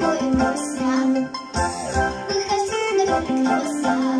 We're going to on the roller.